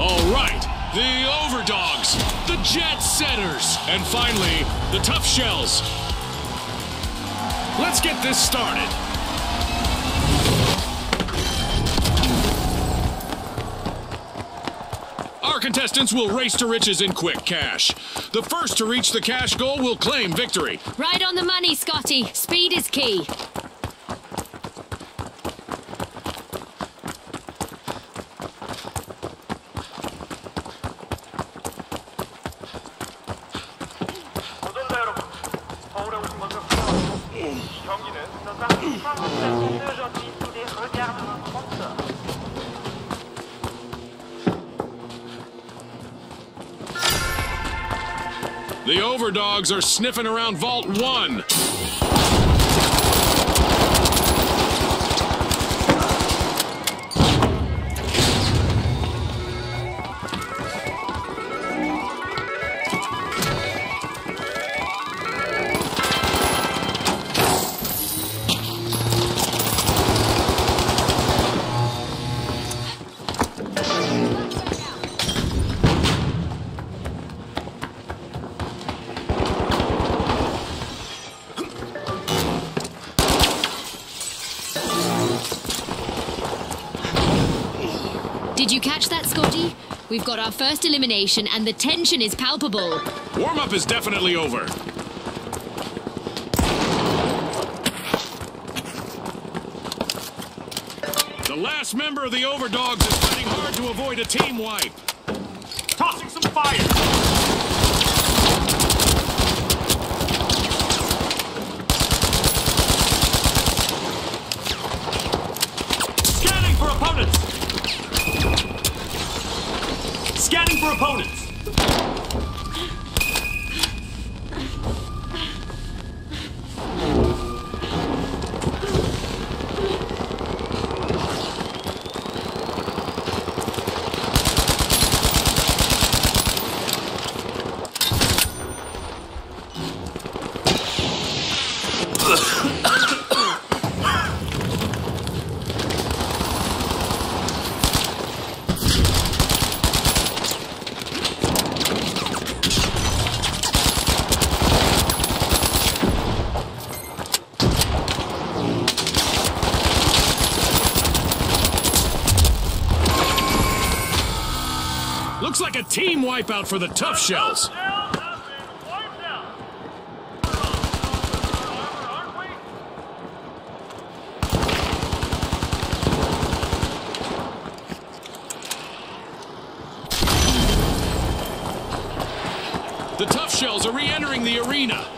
All right, the Overdogs, the Jet Setters, and finally, the Tough Shells. Let's get this started. Our contestants will race to riches in quick cash. The first to reach the cash goal will claim victory. Right on the money, Scotty. Speed is key. The overdogs are sniffing around Vault 1. We've got our first elimination and the tension is palpable. Warm up is definitely over. The last member of the Overdogs is fighting hard to avoid a team wipe. Tossing some fire. Scanning for opponents. Scanning for opponents. Like a team wipeout for the Tough Shells. The Tough Shells are re-entering the arena.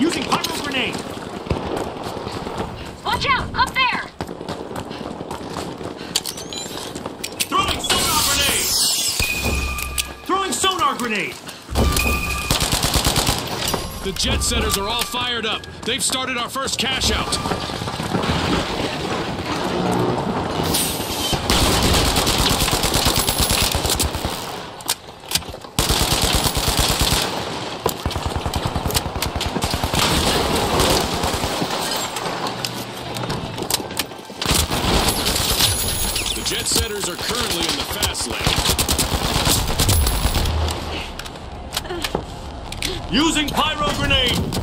Using pyro grenade. Watch out! Up there! Throwing sonar grenade. Throwing sonar grenade. The Jet Setters are all fired up. They've started our first cash out. Jet Setters are currently in the fast lane. Using pyro grenade.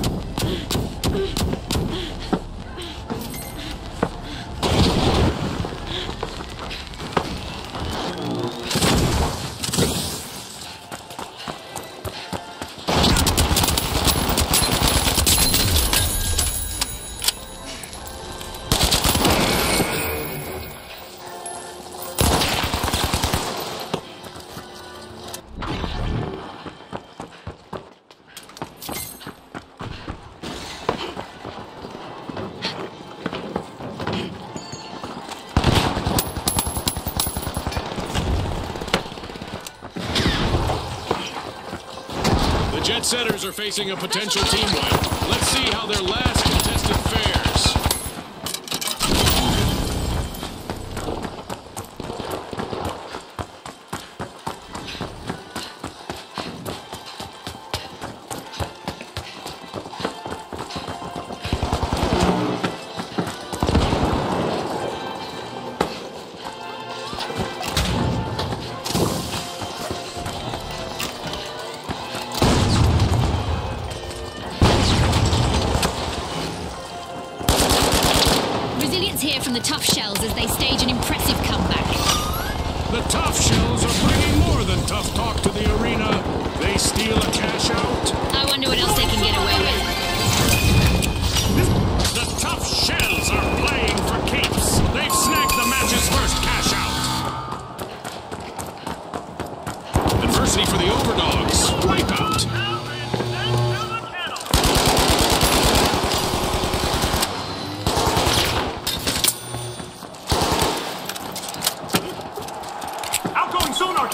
Setters are facing a potential team wipe. Let's see how their last contested fares.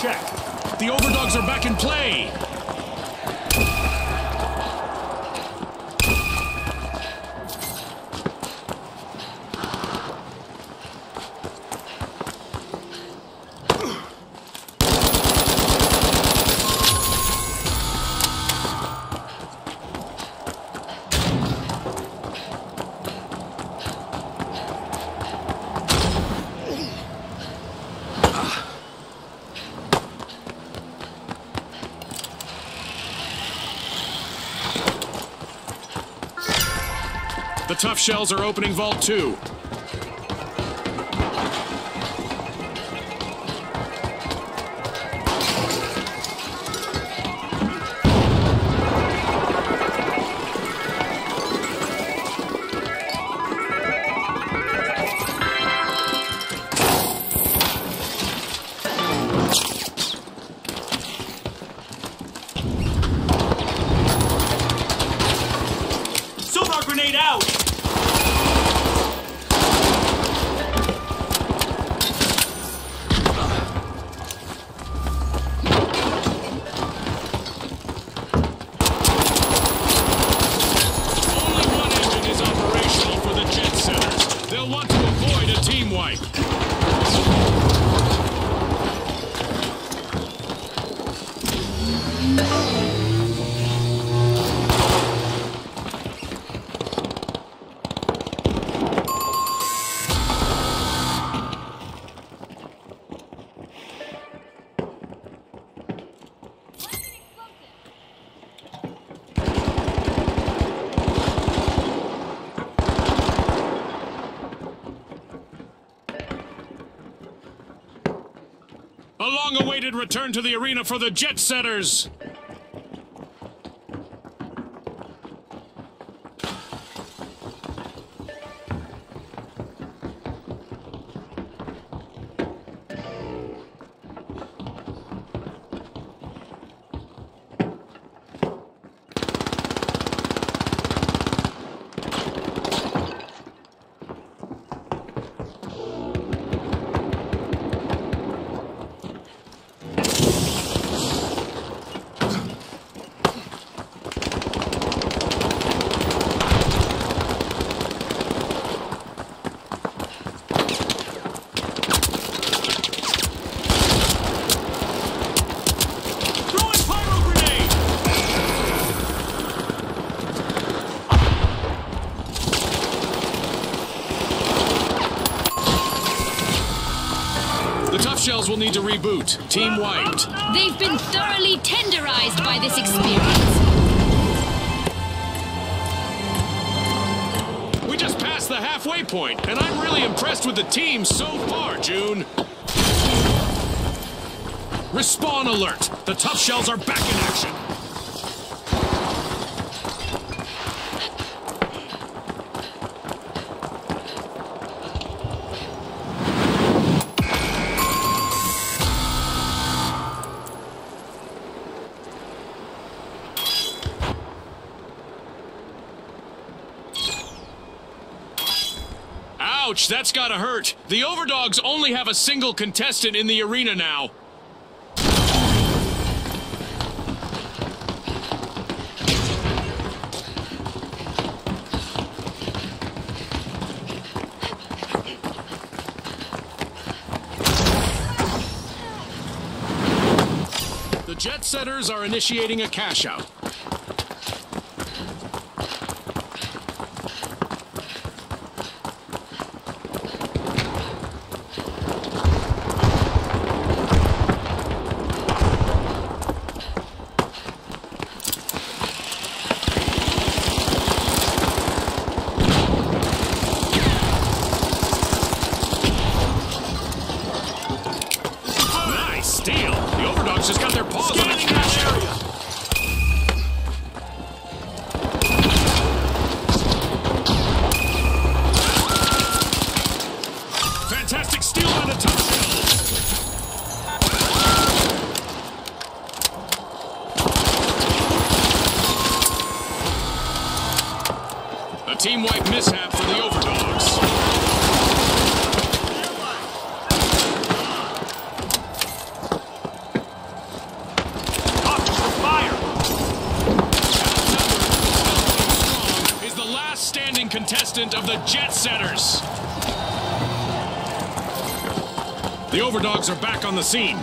Check. The overdogs are back in play. The tough shells are opening Vault 2. Long-awaited return to the arena for the Jet Setters. Need to reboot. Team wiped. They've been thoroughly tenderized by this experience. We just passed the halfway point, and I'm really impressed with the team so far, June. Respawn alert! The tough shells are back in action. Ouch, that's gotta hurt. The Overdogs only have a single contestant in the arena now. The Jet Setters are initiating a cash out. Contestant of the Jet Setters. The overdogs are back on the scene.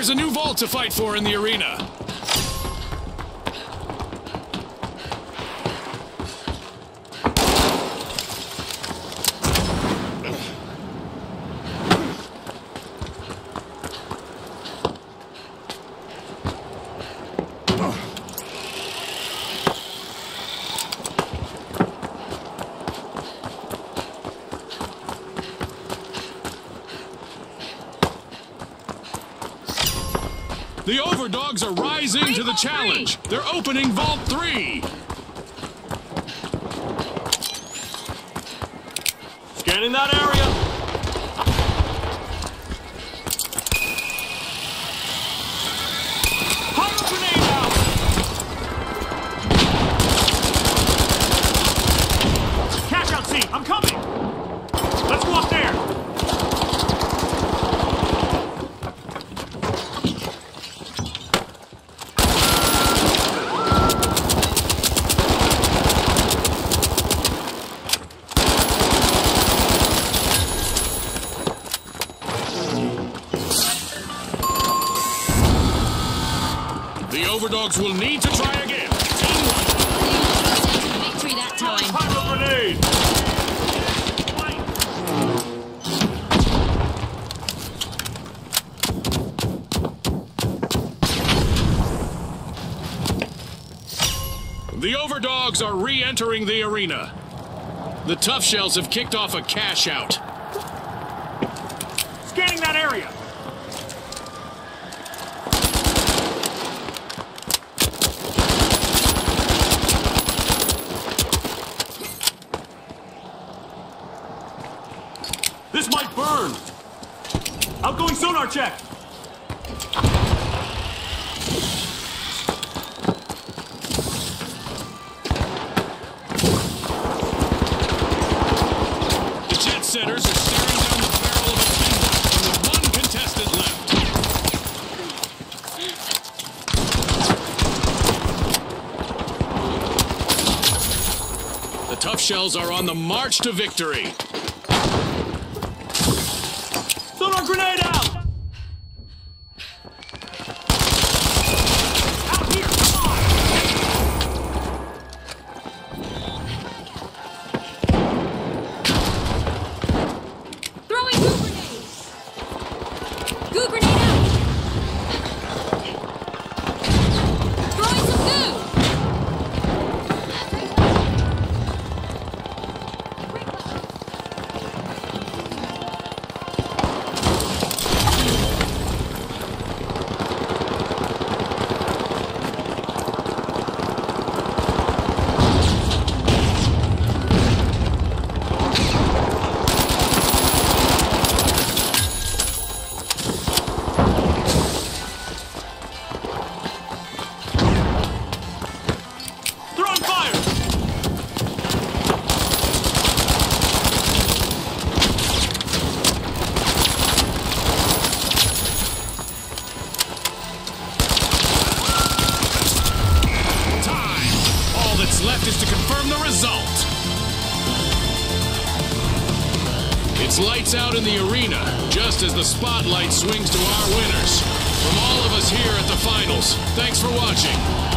There's a new vault to fight for in the arena. The overdogs are rising to the challenge. They're opening Vault 3. Scanning that area. Overdogs will need to try again. Team victory that time. Pyro grenade! The overdogs are re-entering the arena. The tough shells have kicked off a cash out. Scanning that area! This might burn! Outgoing sonar check! The jet setters are staring down the barrel of a pinball with one contestant left. The tough shells are on the march to victory. It's lights out in the arena, just as the spotlight swings to our winners. From all of us here at the finals, thanks for watching.